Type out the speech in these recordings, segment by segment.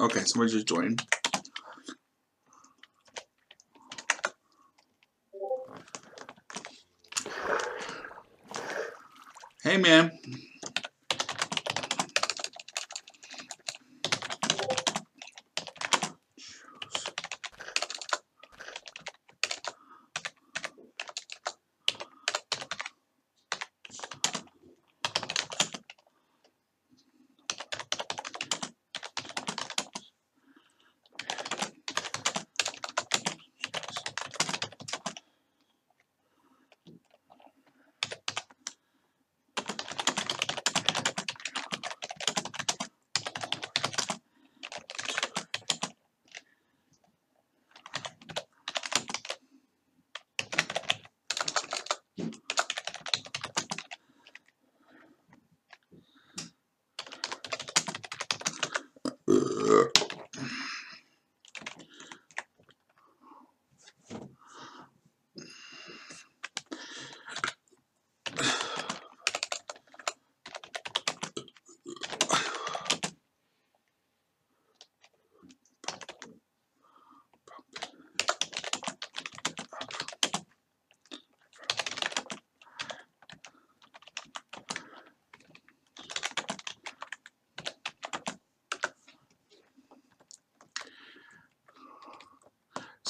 Okay, somebody just joined. Hey, man.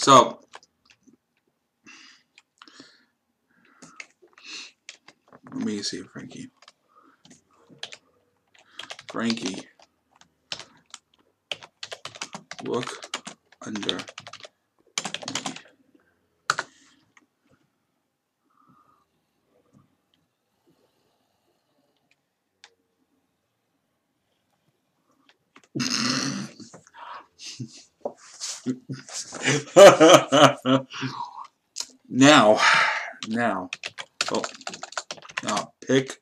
So, let me see, Frankie. Frankie, look under. now, now, oh, now pick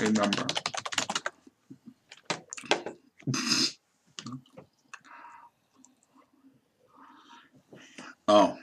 a number. Oh.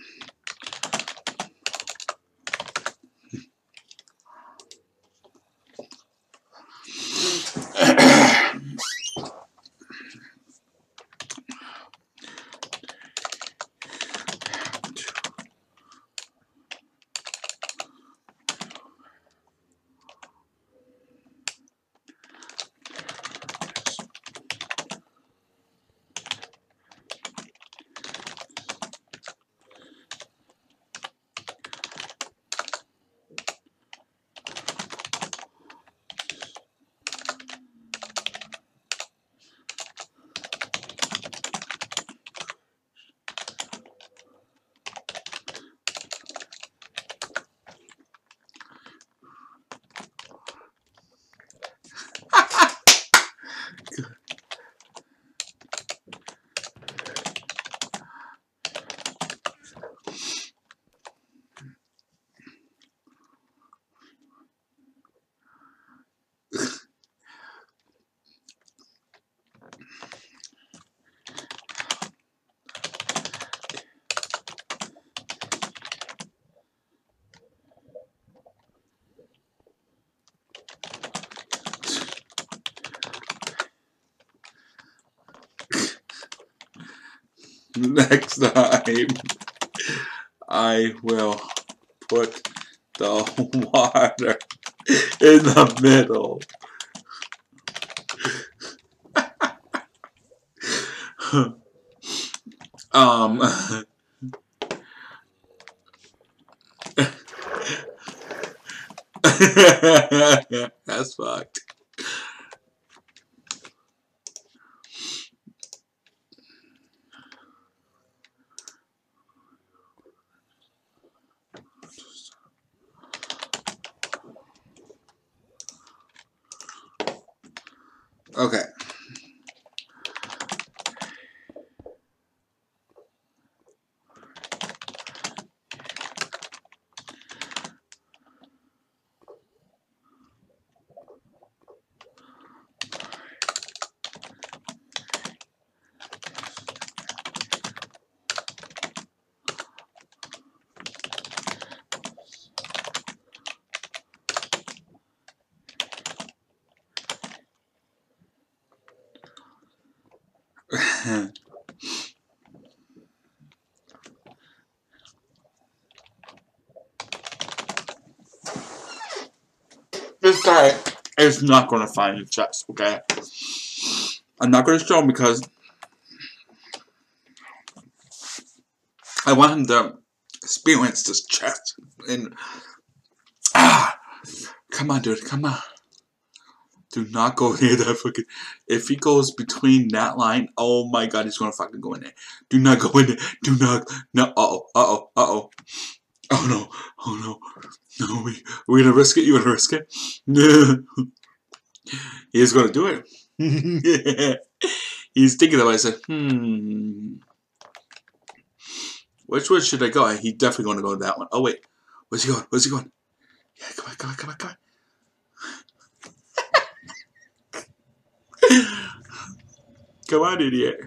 Next time, I will put the water in the middle. um, that's fucked. Okay. this guy is not going to find the chest, okay? I'm not going to show him because I want him to experience this chest. And ah, come on, dude, come on. Do not go near that fucking. If he goes between that line, oh my god, he's gonna fucking go in there. Do not go in there. Do not. No. Uh oh. Uh oh. Uh oh. Oh no. Oh no. No. We we gonna risk it. You gonna risk it? He's gonna do it. He's thinking about it. I said, hmm. Which way should I go? He definitely to go that one. Oh, wait. Where's he going? Where's he going? Yeah, come on, come on, come on, come on. Come on, idiot.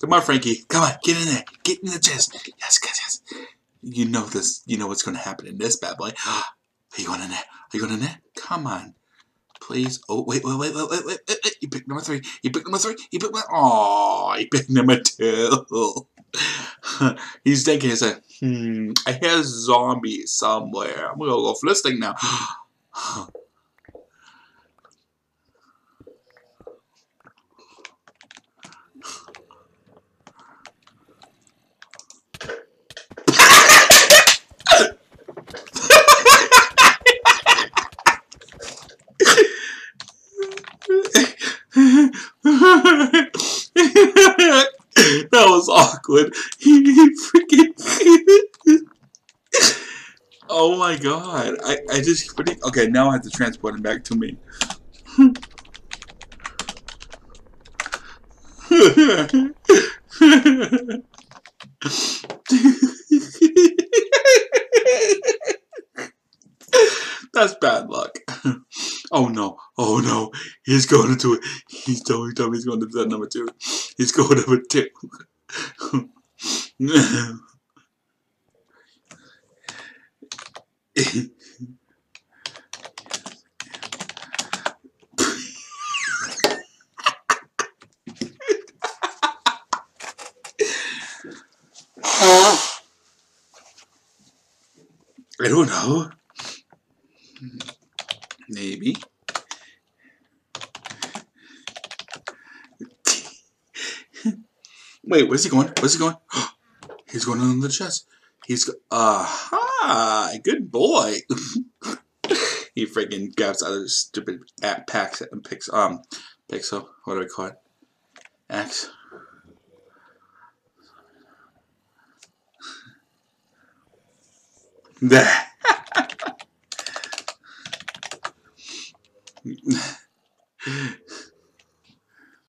Come on, Frankie. Come on, get in there. Get in the chest. Yes, yes, yes. You know this. You know what's going to happen in this bad boy. Are you going in there? Are you going in there? Come on. Please. Oh, wait, wait, wait, wait, wait, wait, wait. You picked number three. You picked number three. You picked number... Oh, you picked number two. He's thinking, he's like, hmm, I hear zombies somewhere. I'm gonna go for this thing now. was awkward. He freaking. oh my god. I, I just. Okay, now I have to transport him back to me. That's bad luck. Oh no, oh no, he's going to do it. He's telling me he's going to do that number two. He's going to number two. I don't know. Maybe. Wait, where's he going? Where's he going? He's going on the chest. He's aha, uh, good boy. he freaking grabs his stupid at packs and picks um pixel. What do I call it? X. That.